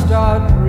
start